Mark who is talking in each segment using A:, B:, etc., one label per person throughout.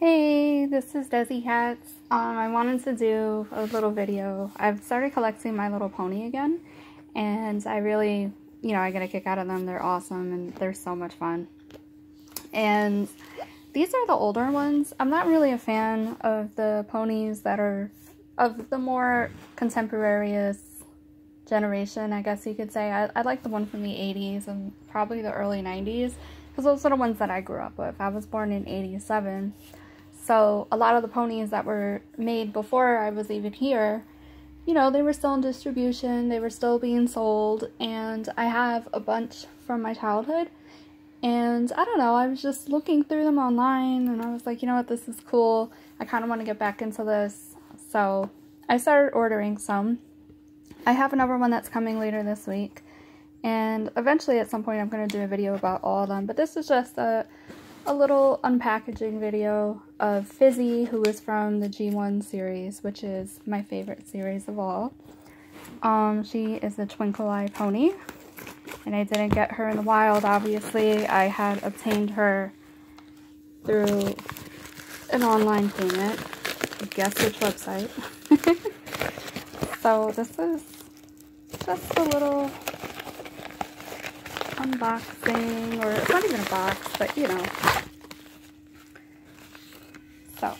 A: Hey, this is Desi Hats. Um, I wanted to do a little video. I've started collecting My Little Pony again, and I really, you know, I get a kick out of them. They're awesome, and they're so much fun. And these are the older ones. I'm not really a fan of the ponies that are of the more contemporaneous generation, I guess you could say. I, I like the one from the 80s and probably the early 90s because those are the ones that I grew up with. I was born in 87. So a lot of the ponies that were made before I was even here, you know, they were still in distribution, they were still being sold, and I have a bunch from my childhood. And I don't know, I was just looking through them online and I was like, you know what, this is cool. I kind of want to get back into this. So I started ordering some. I have another one that's coming later this week. And eventually at some point I'm going to do a video about all of them. But this is just a, a little unpackaging video of Fizzy, who is from the G1 series, which is my favorite series of all. Um, she is a Twinkle Eye pony. And I didn't get her in the wild, obviously. I had obtained her through an online payment. Guess which website. so this is just a little unboxing, or it's not even a box, but you know. So,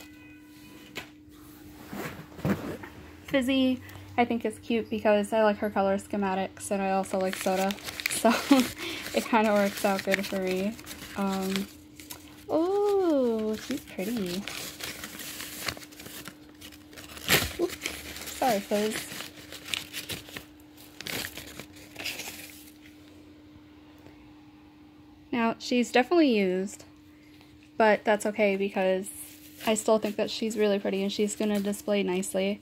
A: Fizzy, I think is cute because I like her color schematics, and I also like soda, so it kind of works out good for me. Um, oh, she's pretty. Oops, sorry, Fizz. Now, she's definitely used, but that's okay because I still think that she's really pretty and she's going to display nicely.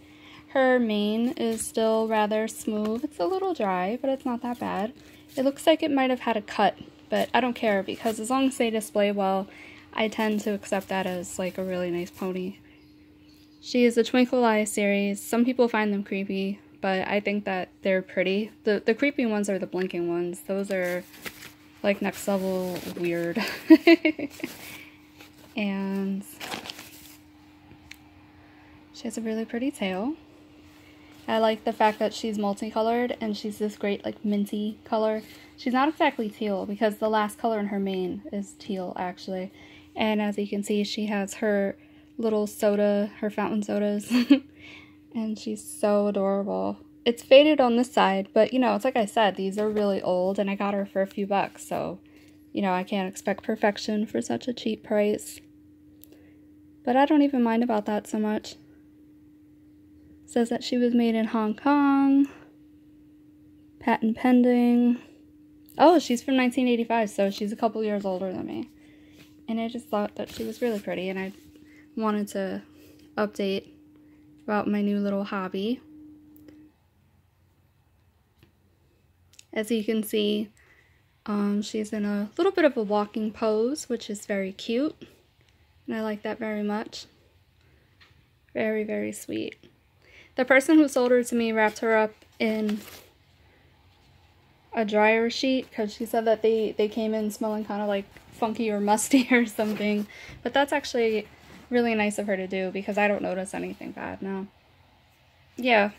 A: Her mane is still rather smooth. It's a little dry, but it's not that bad. It looks like it might have had a cut, but I don't care because as long as they display well, I tend to accept that as like a really nice pony. She is a Twinkle Eye series. Some people find them creepy, but I think that they're pretty. The the creepy ones are the blinking ones. Those are like next level weird. and she has a really pretty tail. I like the fact that she's multicolored and she's this great like minty color. She's not exactly teal because the last color in her mane is teal actually. And as you can see, she has her little soda, her fountain sodas. and she's so adorable. It's faded on this side, but you know, it's like I said, these are really old and I got her for a few bucks, so you know, I can't expect perfection for such a cheap price. But I don't even mind about that so much. Says that she was made in Hong Kong. Patent pending. Oh, she's from 1985, so she's a couple years older than me. And I just thought that she was really pretty, and I wanted to update about my new little hobby. As you can see, um, she's in a little bit of a walking pose, which is very cute. And I like that very much. Very, very sweet. The person who sold her to me wrapped her up in a dryer sheet because she said that they, they came in smelling kind of like funky or musty or something. But that's actually really nice of her to do because I don't notice anything bad now. Yeah,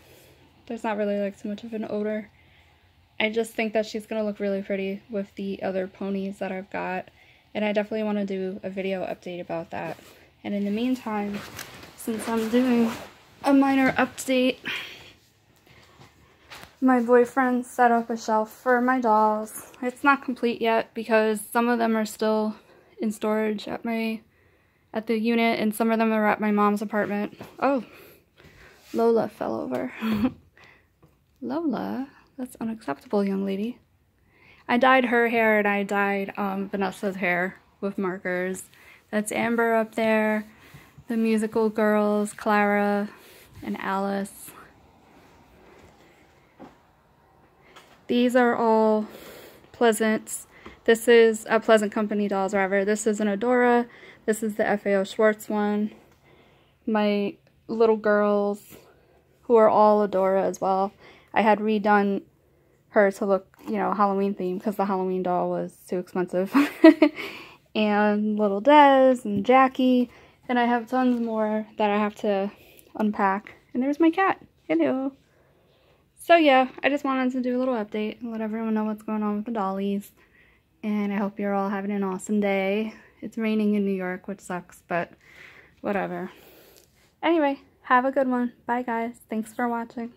A: there's not really like so much of an odor. I just think that she's going to look really pretty with the other ponies that I've got. And I definitely want to do a video update about that. And in the meantime, since I'm doing a minor update, my boyfriend set up a shelf for my dolls. It's not complete yet because some of them are still in storage at my at the unit and some of them are at my mom's apartment. Oh, Lola fell over. Lola? That's unacceptable, young lady. I dyed her hair and I dyed um, Vanessa's hair with markers. That's Amber up there, the musical girls, Clara and Alice. These are all Pleasants. This is a Pleasant Company dolls, rather. This is an Adora. This is the FAO Schwarz one. My little girls, who are all Adora as well. I had redone her to look, you know, Halloween themed because the Halloween doll was too expensive. and little Des and Jackie. And I have tons more that I have to unpack. And there's my cat. Hello. So yeah, I just wanted to do a little update and let everyone know what's going on with the dollies. And I hope you're all having an awesome day. It's raining in New York, which sucks, but whatever. Anyway, have a good one. Bye guys. Thanks for watching.